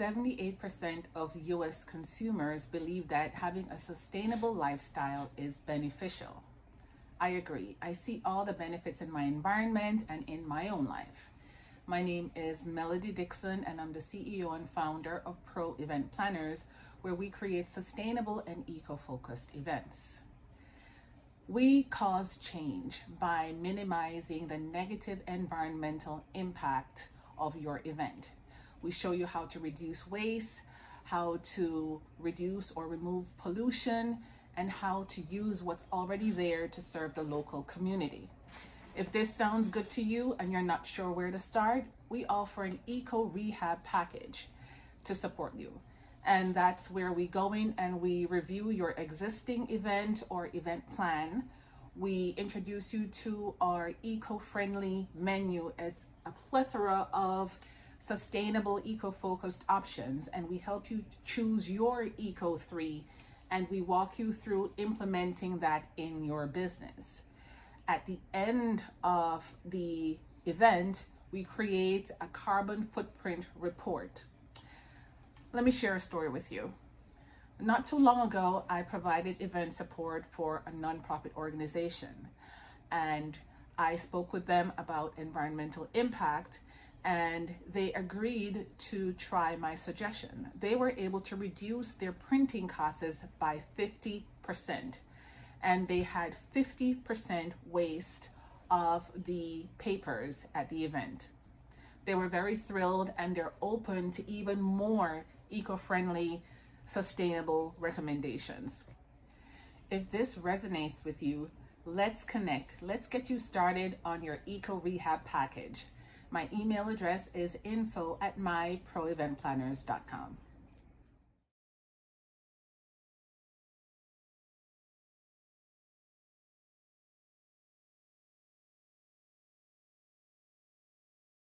78% of US consumers believe that having a sustainable lifestyle is beneficial. I agree. I see all the benefits in my environment and in my own life. My name is Melody Dixon, and I'm the CEO and founder of Pro Event Planners, where we create sustainable and eco focused events. We cause change by minimizing the negative environmental impact of your event. We show you how to reduce waste, how to reduce or remove pollution, and how to use what's already there to serve the local community. If this sounds good to you and you're not sure where to start, we offer an eco rehab package to support you. And that's where we go in and we review your existing event or event plan. We introduce you to our eco-friendly menu. It's a plethora of sustainable eco-focused options and we help you choose your Eco 3 and we walk you through implementing that in your business. At the end of the event, we create a carbon footprint report. Let me share a story with you. Not too long ago, I provided event support for a nonprofit organization and I spoke with them about environmental impact and they agreed to try my suggestion. They were able to reduce their printing costs by 50%, and they had 50% waste of the papers at the event. They were very thrilled and they're open to even more eco-friendly, sustainable recommendations. If this resonates with you, let's connect. Let's get you started on your eco rehab package. My email address is info at myproeventplanners.com.